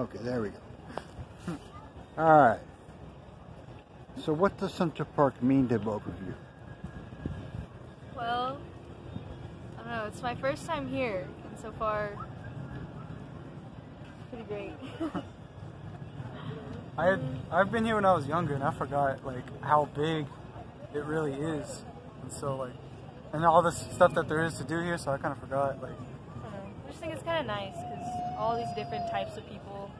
Okay, there we go. All right. So what does Central Park mean to both of you? Well, I don't know. It's my first time here, and so far, it's pretty great. I had I've been here when I was younger, and I forgot like how big it really is, and so like, and all this stuff that there is to do here. So I kind of forgot like. I. I just think it's kind of nice because all these different types of people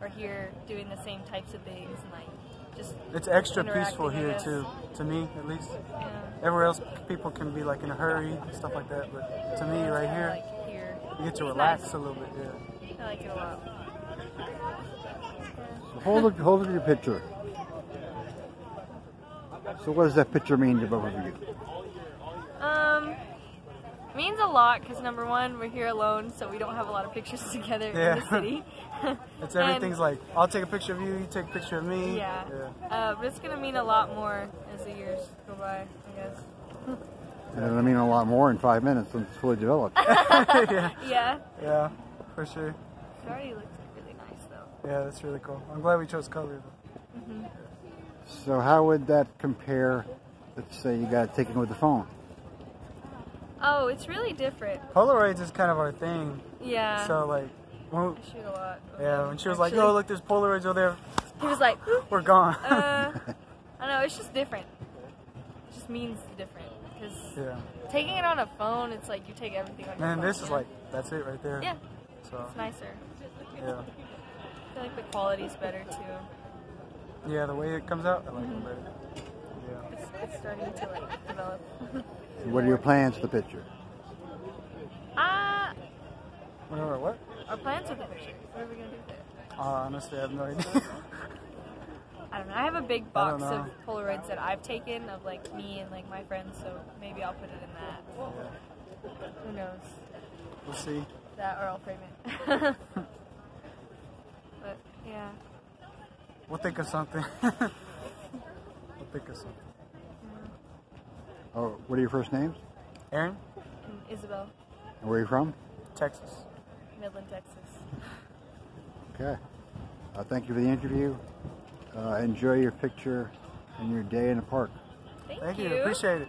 are here doing the same types of things, and like just It's extra peaceful here too, to me at least. Yeah. Everywhere else, people can be like in a hurry and stuff like that, but to me, right kinda here, like here. you get to relax nice. a little bit. Yeah. I like it a lot. Hold up, hold up your picture. So what does that picture mean to both of you? Means a lot because number one, we're here alone, so we don't have a lot of pictures together in the Yeah. city. It's And- everything's like, I'll take a picture of you, you take a picture of me. Yeah. yeah. Uh, but it's gonna mean a lot more as the years go by, I guess. And it'll mean a lot more in five minutes when it's fully developed. yeah, Yeah. yeah, for sure. It already looks really nice though. Yeah, that's really cool. I'm glad we chose color. Though. So how would that compare? Let's say you got it taken with the phone. Oh, it's really different. Polaroids is kind of our thing. Yeah. So like, when, I shoot a lot. yeah, when she was like, "Oh, look, there's Polaroids over there," He was like, we're gone. uh, I know, it's just different. It just means different. Because yeah. taking it on a phone, it's like you take everything on your phone. And phone. this you is like, that's it right there. Yeah, So it's nicer. yeah, I feel like the quality's better too. yeah, the way it comes out, I like Mm-hmm. it better. Yeah. It's, it's starting to like develop. What are your plans for the picture? Ah, Whatever. What? our plans with the picture. What are we gonna do with it? Uh, honestly, I have no idea. I don't know. I have a big box of. Polaroids that I've taken of like me and like my friends, so maybe I'll put it in that. Who knows? we'll see. That or I'll frame it. but yeah. We'll think of something. we'll think of something. Oh, what are your first names? Aaron, And Isabel, And where are you from? Texas. Midland, Texas. Okay. Uh, thank you for the interview. Uh, enjoy your picture and your day in the park. Thank, Thank you. Appreciate it.